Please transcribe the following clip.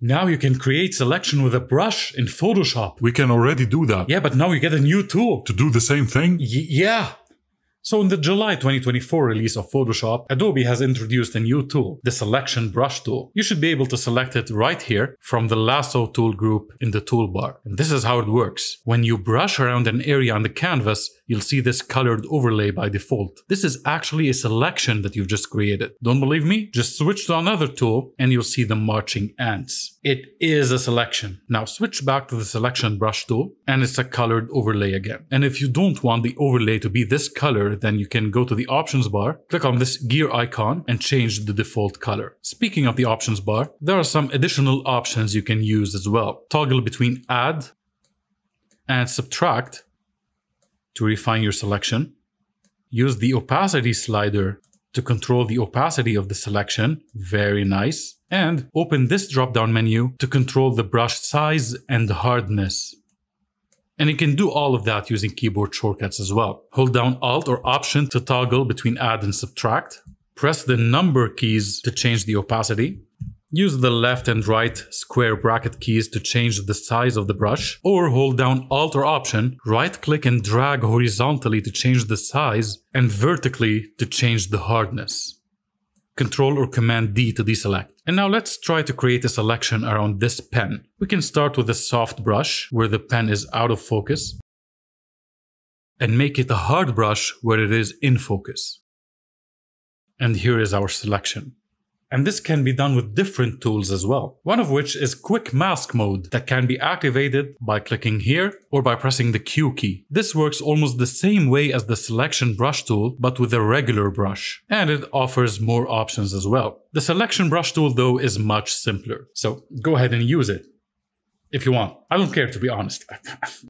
Now you can create selection with a brush in Photoshop. We can already do that. Yeah, but now you get a new tool. To do the same thing? Y- yeah. So in the July 2024 release of Photoshop, Adobe has introduced a new tool, the Selection Brush tool. You should be able to select it right here from the lasso tool group in the toolbar. And this is how it works. When you brush around an area on the canvas, you'll see this colored overlay by default. This is actually a selection that you've just created. Don't believe me? Just switch to another tool and you'll see the marching ants. It is a selection. Now switch back to the selection brush tool and it's a colored overlay again. And if you don't want the overlay to be this color, then you can go to the options bar, click on this gear icon and change the default color. Speaking of the options bar, there are some additional options you can use as well. Toggle between add and subtract to refine your selection. Use the opacity slider to control the opacity of the selection. Very nice. And open this drop-down menu to control the brush size and hardness. And you can do all of that using keyboard shortcuts as well. Hold down Alt or Option to toggle between add and subtract. Press the number keys to change the opacity. Use the left and right square bracket keys to change the size of the brush, or hold down Alt or Option, right click and drag horizontally to change the size, and vertically to change the hardness. Control or Command D to deselect. And now let's try to create a selection around this pen. We can start with a soft brush where the pen is out of focus and make it a hard brush where it is in focus. And here is our selection. And this can be done with different tools as well. One of which is quick mask mode that can be activated by clicking here or by pressing the Q key. This works almost the same way as the selection brush tool, but with a regular brush. And it offers more options as well. The selection brush tool though is much simpler. So go ahead and use it. If you want. I don't care to be honest.